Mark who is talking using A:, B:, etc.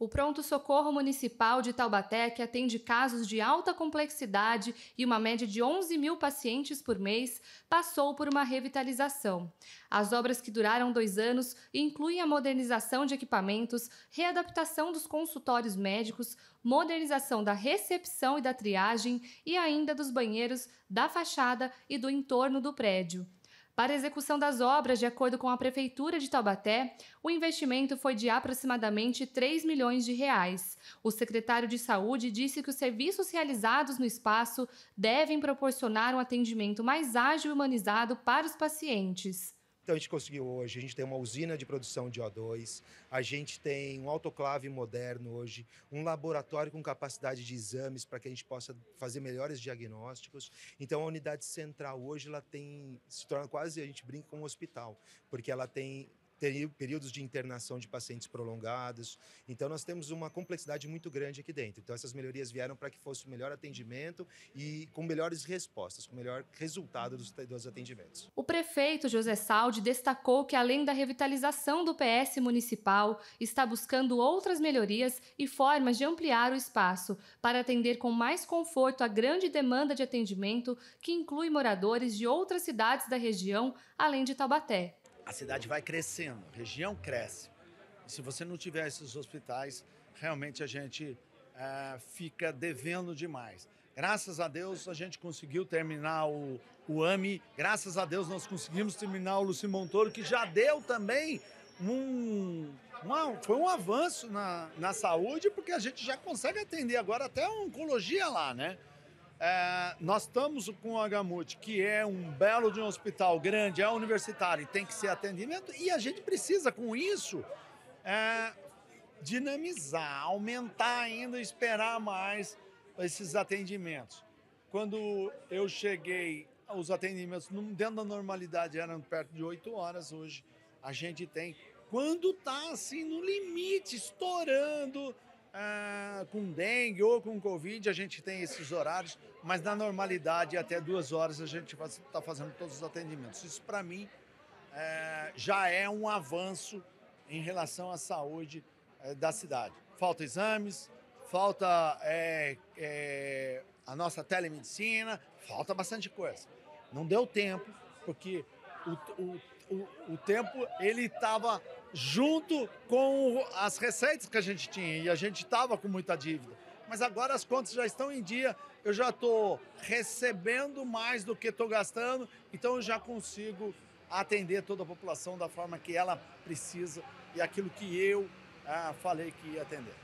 A: O Pronto Socorro Municipal de Taubaté, que atende casos de alta complexidade e uma média de 11 mil pacientes por mês, passou por uma revitalização. As obras que duraram dois anos incluem a modernização de equipamentos, readaptação dos consultórios médicos, modernização da recepção e da triagem e ainda dos banheiros, da fachada e do entorno do prédio. Para a execução das obras, de acordo com a Prefeitura de Taubaté, o investimento foi de aproximadamente 3 milhões de reais. O secretário de Saúde disse que os serviços realizados no espaço devem proporcionar um atendimento mais ágil e humanizado para os pacientes.
B: Então a gente conseguiu hoje, a gente tem uma usina de produção de O2, a gente tem um autoclave moderno hoje, um laboratório com capacidade de exames para que a gente possa fazer melhores diagnósticos. Então a unidade central hoje ela tem se torna quase a gente brinca com um hospital, porque ela tem períodos de internação de pacientes prolongados. Então, nós temos uma complexidade muito grande aqui dentro. Então, essas melhorias vieram para que fosse o melhor atendimento e com melhores respostas, com melhor resultado dos, dos atendimentos.
A: O prefeito José Saldi destacou que, além da revitalização do PS municipal, está buscando outras melhorias e formas de ampliar o espaço para atender com mais conforto a grande demanda de atendimento que inclui moradores de outras cidades da região, além de Taubaté
C: a cidade vai crescendo, a região cresce. E se você não tiver esses hospitais, realmente a gente é, fica devendo demais. Graças a Deus a gente conseguiu terminar o, o AMI, graças a Deus nós conseguimos terminar o Luci Montoro, que já deu também um, uma, foi um avanço na, na saúde, porque a gente já consegue atender agora até a oncologia lá, né? É, nós estamos com o Agamute, que é um belo de um hospital grande, é universitário tem que ser atendimento, e a gente precisa, com isso, é, dinamizar, aumentar ainda, esperar mais esses atendimentos. Quando eu cheguei, os atendimentos dentro da normalidade eram perto de 8 horas, hoje a gente tem. Quando está assim no limite, estourando, com dengue ou com covid, a gente tem esses horários, mas na normalidade, até duas horas, a gente está fazendo todos os atendimentos. Isso, para mim, é, já é um avanço em relação à saúde é, da cidade. Falta exames, falta é, é a nossa telemedicina, falta bastante coisa. Não deu tempo, porque o, o, o, o tempo ele estava junto com as receitas que a gente tinha e a gente estava com muita dívida. Mas agora as contas já estão em dia, eu já estou recebendo mais do que estou gastando, então eu já consigo atender toda a população da forma que ela precisa e aquilo que eu ah, falei que ia atender.